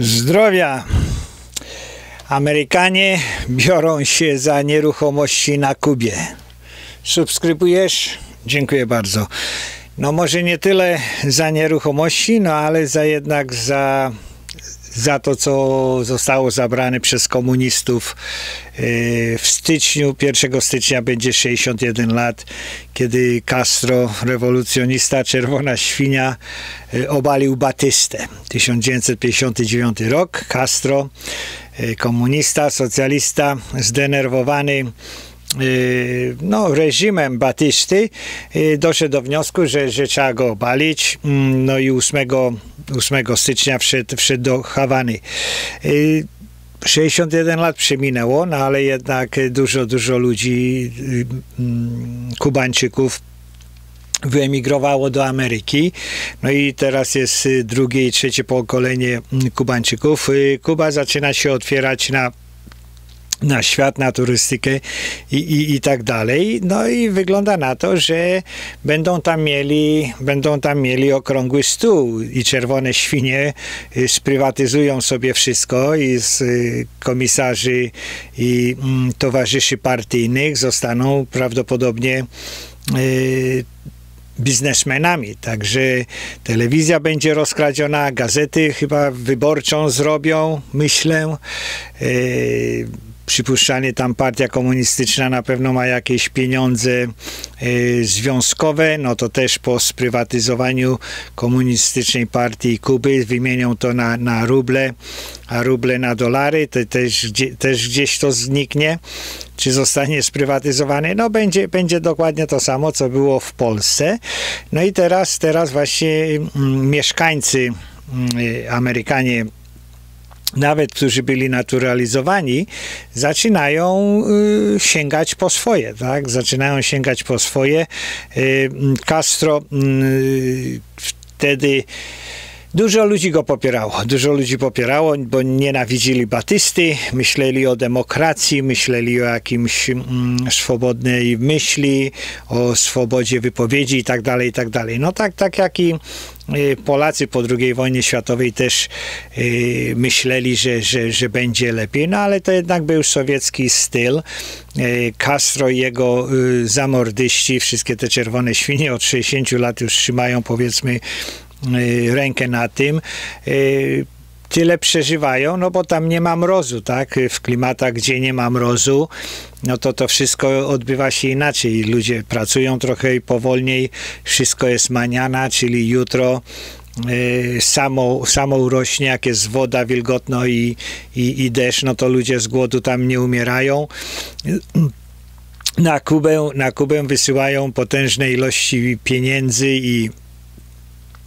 Zdrowia! Amerykanie biorą się za nieruchomości na Kubie. Subskrybujesz? Dziękuję bardzo. No może nie tyle za nieruchomości, no ale za jednak za, za to, co zostało zabrane przez komunistów yy, w styczniu, 1 stycznia będzie 61 lat, kiedy Castro, rewolucjonista, czerwona świnia, yy, obalił Batystę. 1959 rok, Castro, yy, komunista, socjalista, zdenerwowany no, reżimem Batysty doszedł do wniosku, że, że trzeba go obalić. Mm, no i 8, 8 stycznia wszedł, wszedł do Hawany. 61 lat przeminęło, no ale jednak dużo, dużo ludzi, Kubańczyków wyemigrowało do Ameryki. No i teraz jest drugie i trzecie pokolenie Kubańczyków. Kuba zaczyna się otwierać na na świat, na turystykę i, i, i tak dalej. No i wygląda na to, że będą tam mieli, będą tam mieli okrągły stół i czerwone świnie y, sprywatyzują sobie wszystko i z y, komisarzy i mm, towarzyszy partyjnych zostaną prawdopodobnie y, biznesmenami. Także telewizja będzie rozkradziona, gazety chyba wyborczą zrobią, myślę. Przypuszczalnie tam partia komunistyczna na pewno ma jakieś pieniądze y, związkowe, no to też po sprywatyzowaniu komunistycznej partii Kuby wymienią to na, na ruble, a ruble na dolary, to też, też gdzieś to zniknie czy zostanie sprywatyzowane, no będzie, będzie dokładnie to samo, co było w Polsce. No i teraz, teraz właśnie mm, mieszkańcy, mm, Amerykanie nawet którzy byli naturalizowani, zaczynają y, sięgać po swoje, tak? Zaczynają sięgać po swoje. Y, Castro y, wtedy Dużo ludzi go popierało. Dużo ludzi popierało, bo nienawidzili Batysty, myśleli o demokracji, myśleli o jakimś mm, swobodnej myśli, o swobodzie wypowiedzi i tak dalej, i tak. No tak, tak jak i y, Polacy po II wojnie światowej też y, myśleli, że, że, że będzie lepiej, no ale to jednak był sowiecki styl. Y, Castro i jego y, zamordyści, wszystkie te czerwone świnie od 60 lat już trzymają powiedzmy rękę na tym y, tyle przeżywają, no bo tam nie ma mrozu, tak? W klimatach, gdzie nie ma mrozu, no to to wszystko odbywa się inaczej. Ludzie pracują trochę powolniej, wszystko jest maniana, czyli jutro y, samo, samo urośnie, jak jest woda wilgotno i, i, i deszcz, no to ludzie z głodu tam nie umierają. Na Kubę, na Kubę wysyłają potężne ilości pieniędzy i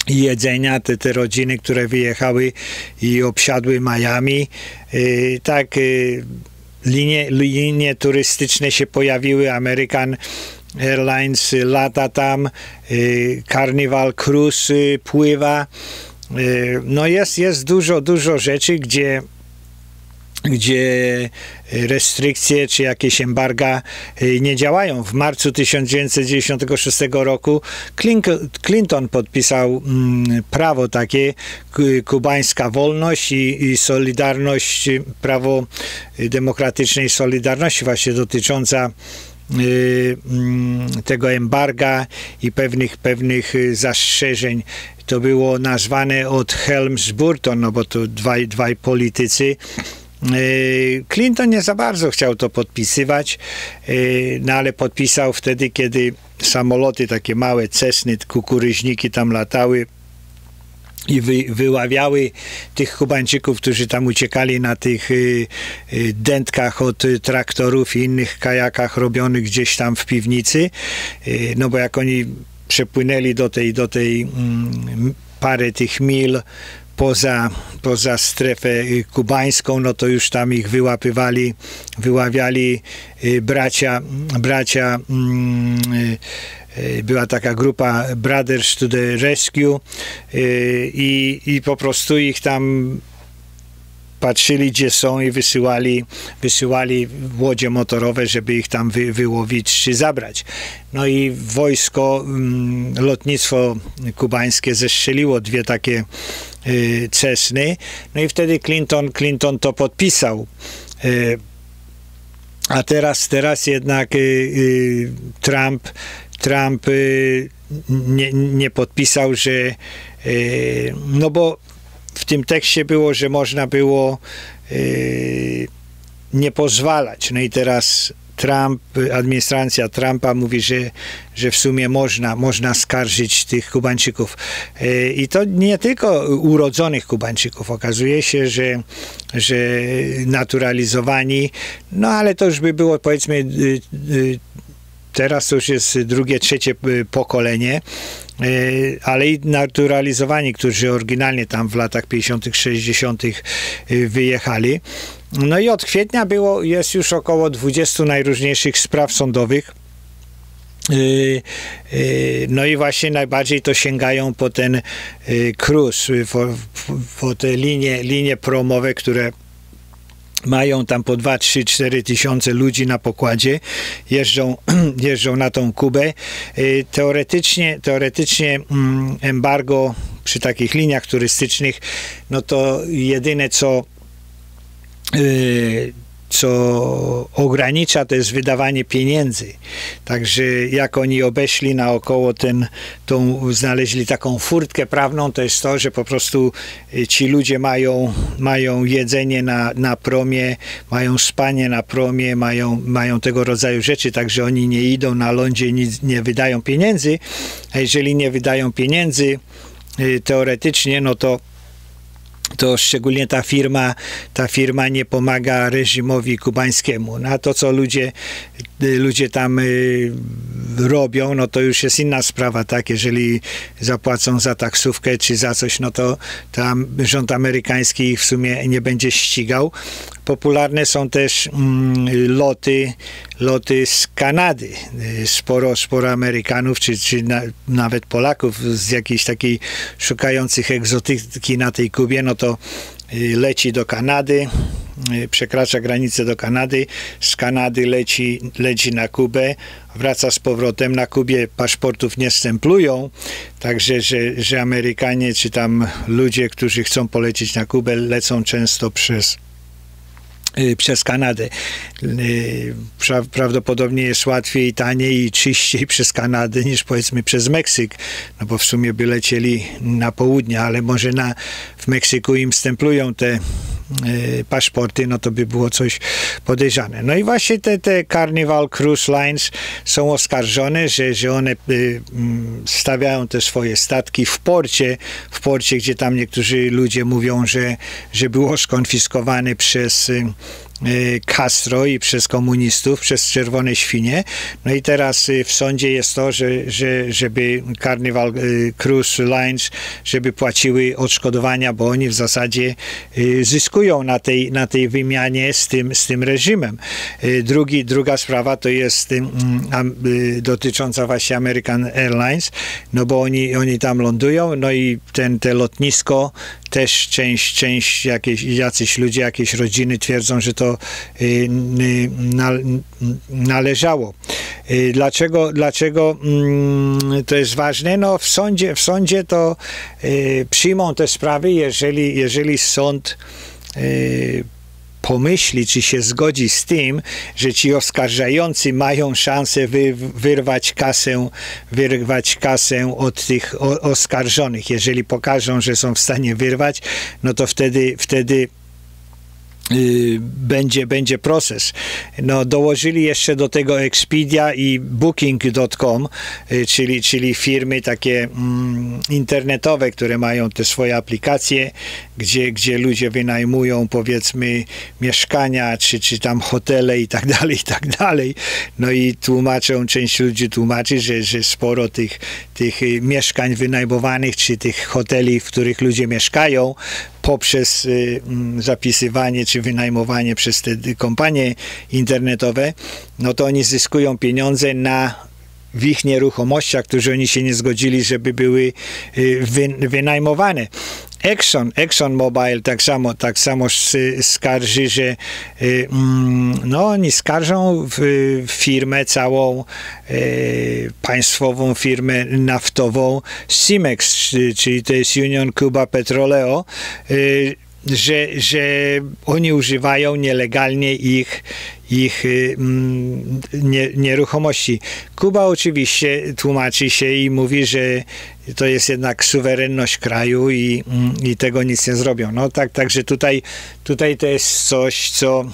jedzenia, te, te rodziny, które wyjechały i obsiadły Miami. Y, tak, y, linie, linie turystyczne się pojawiły, American Airlines lata tam, y, Carnival Cruise pływa. No jest, jest dużo, dużo rzeczy, gdzie gdzie restrykcje czy jakieś embarga y, nie działają. W marcu 1996 roku Clinton podpisał mm, prawo takie, kubańska wolność i, solidarność, prawo demokratycznej solidarności właśnie dotycząca y, mm, tego embarga i pewnych, pewnych zastrzeżeń. To było nazwane od Helms-Burton, no bo to dwaj, dwaj politycy Y, Clinton nie za bardzo chciał to podpisywać, y, no ale podpisał wtedy, kiedy samoloty, takie małe Cessny, kukuryźniki tam latały i wy, wyławiały tych Kubańczyków, którzy tam uciekali na tych y, y, dętkach od traktorów i innych kajakach robionych gdzieś tam w piwnicy. No bo jak oni przepłynęli do tej, do tej mm, parę tych mil poza, poza strefę y, kubańską, no to już tam ich wyłapywali, wyławiali y, bracia, bracia mm, y, była taka grupa Brothers to the Rescue i, i po prostu ich tam patrzyli, gdzie są i wysyłali, wysyłali łodzie motorowe, żeby ich tam wy, wyłowić czy zabrać. No i wojsko, mm, lotnictwo kubańskie zestrzeliło dwie takie Cessny. No i wtedy Clinton, Clinton to podpisał. A teraz, teraz jednak Trump, Trump nie, nie podpisał, że no bo w tym tekście było, że można było nie pozwalać. No i teraz Trump, administracja Trumpa mówi, że, że w sumie można, można skarżyć tych Kubańczyków. E, I to nie tylko urodzonych Kubańczyków. Okazuje się, że, że naturalizowani, no ale to już by było powiedzmy y, y, teraz to już jest drugie, trzecie pokolenie, ale i naturalizowani, którzy oryginalnie tam w latach 50., 60. wyjechali. No i od kwietnia było, jest już około 20 najróżniejszych spraw sądowych. Y, y, no i właśnie najbardziej to sięgają po ten cruise, po, po te linie, linie promowe, które mają tam po 2, 3, 4 tysiące ludzi na pokładzie, jeżdżą, jeżdżą na tą Kubę. Teoretycznie, teoretycznie mm, embargo przy takich liniach turystycznych, no to jedyne co co ogranicza, to jest wydawanie pieniędzy. Także jak oni obeszli naokoło ten, tą, znaleźli taką furtkę prawną, to jest to, że po prostu y, ci ludzie mają, mają jedzenie na, na promie, mają spanie na promie, mają, mają tego rodzaju rzeczy, także oni nie idą na lądzie, nie, nie wydają pieniędzy. A jeżeli nie wydają pieniędzy, y, teoretycznie, no to to szczególnie ta firma, ta firma nie pomaga reżimowi kubańskiemu. Na to, co ludzie, ludzie tam y, robią, no to już jest inna sprawa, tak? Jeżeli zapłacą za taksówkę czy za coś, no to tam rząd amerykański ich w sumie nie będzie ścigał. Popularne są też mm, loty, loty z Kanady. Sporo, sporo Amerykanów, czy, czy na, nawet Polaków z jakiejś takiej szukających egzotyki na tej Kubie, no to y, leci do Kanady, przekracza granicę do Kanady, z Kanady leci, leci na Kubę, wraca z powrotem. Na Kubie paszportów nie stemplują, także że, że Amerykanie czy tam ludzie, którzy chcą polecieć na Kubę, lecą często przez Y, przez Kanadę. Y, pra, prawdopodobnie jest łatwiej, taniej i czyściej przez Kanadę niż powiedzmy przez Meksyk, no bo w sumie by lecieli na południe, ale może na, w Meksyku im stemplują te y, paszporty, no to by było coś podejrzane. No i właśnie te, te Carnival Cruise Lines są oskarżone, że, że one y, mm, stawiają te swoje statki w porcie, w porcie, gdzie tam niektórzy ludzie mówią, że, że było skonfiskowane przez y, Y, Castro i przez komunistów, przez czerwone świnie. No i teraz y, w sądzie jest to, że, że żeby Carnival y, Cruise Lines, żeby płaciły odszkodowania, bo oni w zasadzie zyskują na tej, na tej wymianie z tym, z tym reżimem. Drugi, druga sprawa to jest mm, dotycząca właśnie American Airlines, no bo oni, oni tam lądują, no i ten, te lotnisko też część, część jakieś, jacyś ludzie, jakieś rodziny twierdzą, że to y, y, należało. Y, dlaczego, dlaczego mm, to jest ważne? No w sądzie, w sądzie to przyjmą te sprawy, jeżeli, jeżeli sąd pomyśli, czy się zgodzi z tym, że ci oskarżający mają szansę wy, wyrwać kasę, wyrwać kasę od tych oskarżonych. Jeżeli pokażą, że są w stanie wyrwać, no to wtedy, wtedy będzie, będzie proces. No, dołożyli jeszcze do tego Expedia i Booking.com, y, czyli, czyli firmy takie mm, internetowe, które mają te swoje aplikacje, gdzie, gdzie ludzie wynajmują powiedzmy mieszkania, czy, czy tam hotele i tak dalej, i tak dalej. No i tłumaczą, część ludzi tłumaczy, że, że sporo tych, tych y, mieszkań wynajmowanych, czy tych hoteli, w których ludzie mieszkają, poprzez y, mm, zapisywanie czy wynajmowanie przez te kompanie internetowe, no to oni zyskują pieniądze na w ich nieruchomościach, które oni się nie zgodzili, żeby były y, wynajmowane. Exxon, Exxon Mobil tak samo, tak samo skarży, że y, mm, no, oni skarżą firmę całą y, państwową firmę naftową Cimex, czyli to jest Union Cuba Petroleo, y, że, że oni używają nielegalnie ich, ich mm, nie, nieruchomości. Kuba oczywiście tłumaczy się i mówi, że to jest jednak suwerenność kraju i, mm, i tego nic nie zrobią. No tak, także tutaj, tutaj to jest coś, co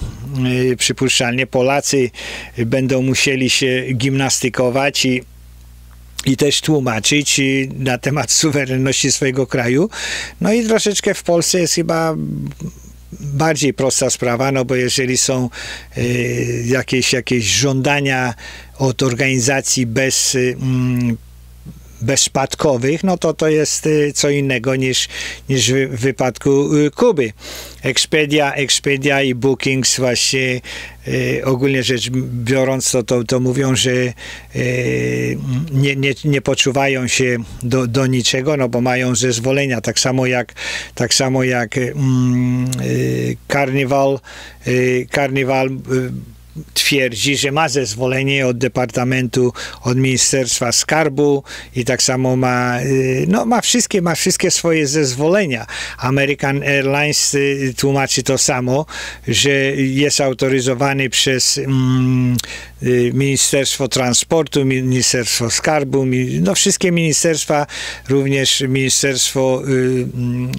y, przypuszczalnie Polacy będą musieli się gimnastykować i i też tłumaczyć na temat suwerenności swojego kraju. No i troszeczkę w Polsce jest chyba bardziej prosta sprawa, no bo jeżeli są y, jakieś, jakieś żądania od organizacji bez y, bezspadkowych, no to to jest y, co innego niż, niż w wypadku y, Kuby. Expedia, Expedia i Bookings właśnie y, ogólnie rzecz biorąc, to, to, to mówią, że nie, nie, nie poczuwają się do, do niczego, no bo mają zezwolenia, tak samo jak tak samo jak mm, Carnival, Carnival twierdzi, że ma zezwolenie od Departamentu, od Ministerstwa Skarbu i tak samo ma, y, no ma wszystkie, ma wszystkie swoje zezwolenia. American Airlines y, tłumaczy to samo, że jest autoryzowany przez mm, y, Ministerstwo Transportu, Ministerstwo Skarbu, no wszystkie ministerstwa, również Ministerstwo mm,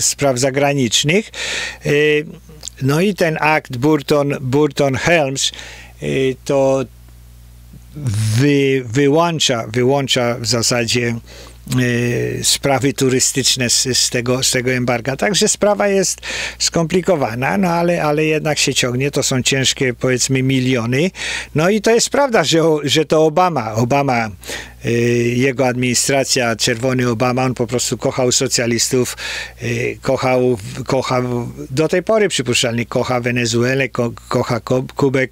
Spraw Zagranicznych no i ten akt Burton, Burton Helms y, to wy, wyłącza, wyłącza w zasadzie y, sprawy turystyczne z, z, tego, z tego embarga. Także sprawa jest skomplikowana, no ale, ale jednak się ciągnie. To są ciężkie, powiedzmy, miliony. No i to jest prawda, że, że to Obama, Obama Y, jego administracja, czerwony Obama, on po prostu kochał socjalistów, y, kochał, kochał do tej pory przypuszczalnie kocha Wenezuelę, ko, kocha Kubę,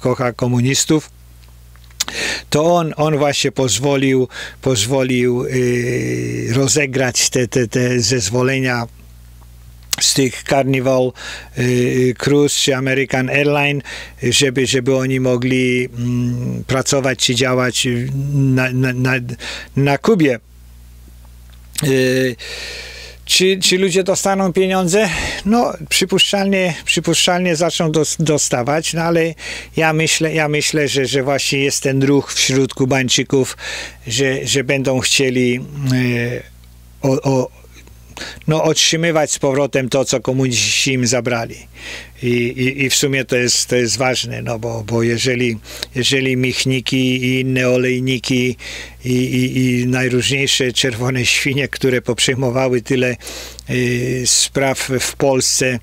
kocha komunistów to on, on właśnie pozwolił, pozwolił yy, rozegrać te, te, te zezwolenia z tych Carnival y, Cruise czy American Airline, żeby, żeby oni mogli mm, pracować czy działać na, na, na, na Kubie. Y, czy, czy ludzie dostaną pieniądze? No, przypuszczalnie, przypuszczalnie zaczną dos, dostawać, no ale ja myślę, ja myślę że, że właśnie jest ten ruch wśród Kubańczyków, że, że będą chcieli y, o, o, no, otrzymywać z powrotem to, co komuniści im zabrali. I, i, i w sumie to jest, to jest ważne, no bo, bo jeżeli, jeżeli michniki i inne olejniki i, i, i najróżniejsze czerwone świnie, które poprzejmowały tyle y, spraw w Polsce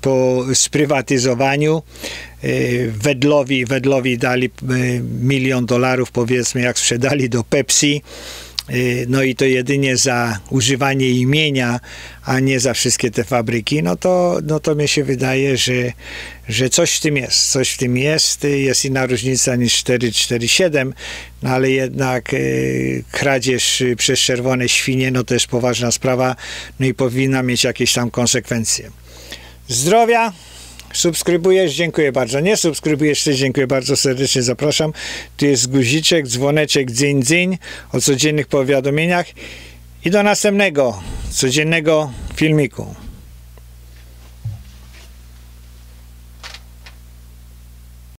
po sprywatyzowaniu, y, Wedlowi, Wedlowi dali y, milion dolarów, powiedzmy, jak sprzedali do Pepsi, no i to jedynie za używanie imienia, a nie za wszystkie te fabryki, no to, no to mi się wydaje, że, że coś w tym jest. Coś w tym jest. Jest inna różnica niż 447, no ale jednak y, kradzież przez czerwone świnie, no to jest poważna sprawa, no i powinna mieć jakieś tam konsekwencje. Zdrowia! Subskrybujesz? Dziękuję bardzo. Nie subskrybujesz? Też dziękuję bardzo serdecznie. Zapraszam. Tu jest guziczek, dzwoneczek, dzień, dzień o codziennych powiadomieniach i do następnego codziennego filmiku.